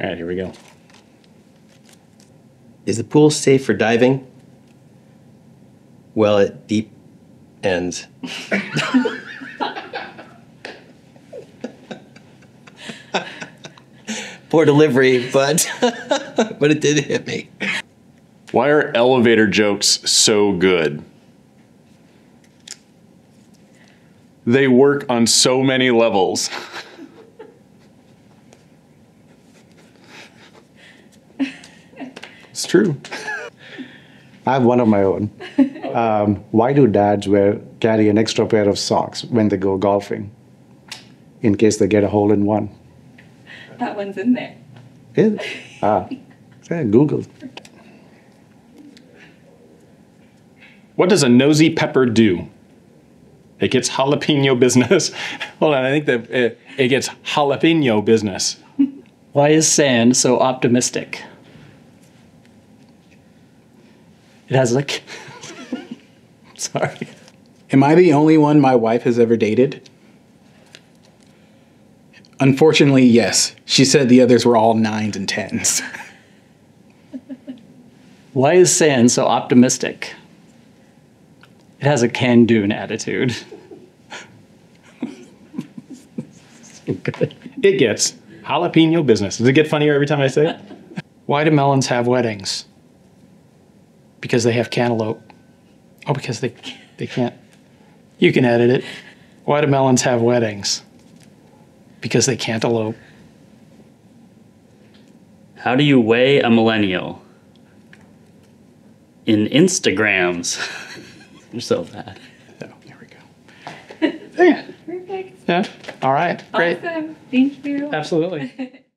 All right, here we go. Is the pool safe for diving? Well, at deep ends. Poor delivery, but but it did hit me. Why are elevator jokes so good? They work on so many levels. it's true. I have one of my own. Um, why do dads wear carry an extra pair of socks when they go golfing? In case they get a hole in one. That one's in there. Is- ah, yeah, Google. What does a nosy pepper do? It gets jalapeno business. Hold on, I think that it, it gets jalapeno business. Why is sand so optimistic? It has like. Sorry. Am I the only one my wife has ever dated? Unfortunately, yes. She said the others were all nines and tens. Why is sand so optimistic? It has a can do attitude. It gets jalapeno business. Does it get funnier every time I say it? Why do melons have weddings? Because they have cantaloupe. Oh, because they they can't. You can edit it. Why do melons have weddings? Because they can't elope. How do you weigh a millennial? In Instagrams. You're so bad. Oh, so here we go. Perfect. Yeah. All right. Great. Awesome. Thank you. Absolutely.